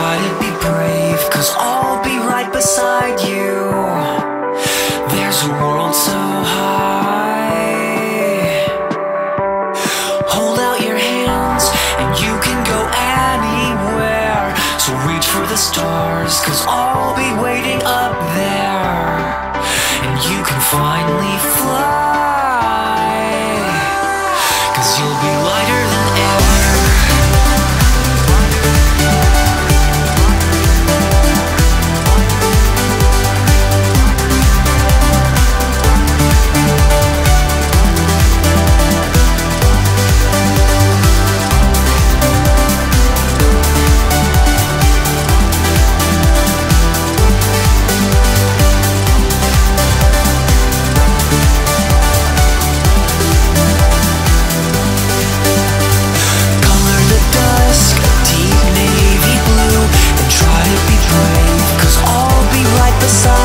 try to be brave Cause I'll be right beside you. There's a world so high. Hold out your hands and you can go anywhere. So reach for the stars cause I'll be waiting up there. And you can finally fly. Be